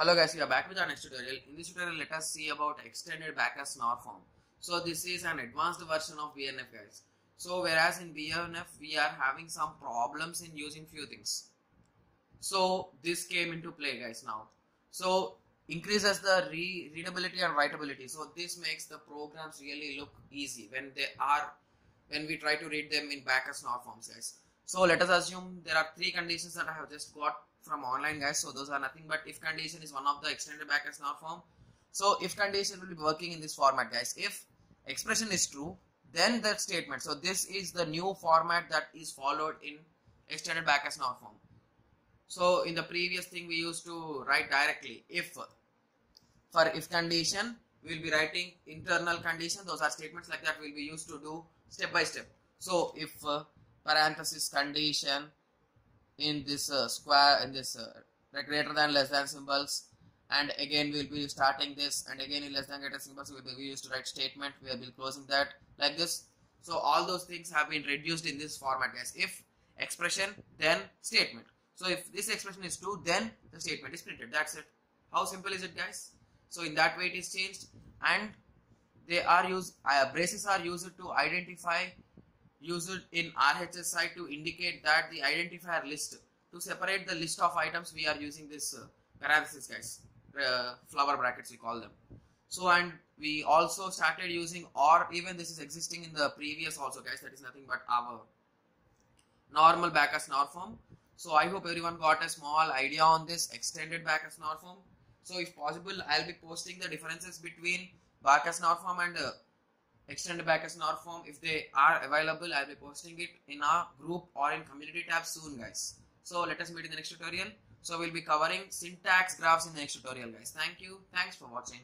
Hello guys, we are back with our next tutorial. In this tutorial, let us see about extended Backus Naur form. So this is an advanced version of BNF guys. So whereas in BNF, we are having some problems in using few things. So this came into play guys now. So increases the re readability and writability. So this makes the programs really look easy when they are, when we try to read them in Backus Naur forms guys. So let us assume there are three conditions that I have just got from online guys so those are nothing. But if condition is one of the extended Backus Naur form so if condition will be working in this format guys if expression is true then that statement. So this is the new format that is followed in extended Backus Naur form. So in the previous thing we used to write directly. If for if condition we will be writing internal condition. Those are statements like that will be used to do step by step. So if uh, parenthesis condition in this uh, square in this uh, greater than less than symbols. And again we'll be starting this. And again in less than greater symbols we'll be used to write statement. We will be closing that like this. So all those things have been reduced in this format guys. If expression then statement. So if this expression is true then the statement is printed. That's it. How simple is it guys? So in that way it is changed. And they are used uh, braces are used to identify used in RHS to indicate that the identifier list to separate the list of items we are using this uh, parenthesis guys uh, flower brackets we call them. So and we also started using or even this is existing in the previous also guys that is nothing but our normal Backus Naur form. So I hope everyone got a small idea on this extended Backus Naur form. So if possible I'll be posting the differences between Backus Naur form and uh, extended Backus Naur form if they are available i'll be posting it in our group or in community tab soon guys. So let us meet in the next tutorial. So we'll be covering syntax graphs in the next tutorial guys. Thank you. Thanks for watching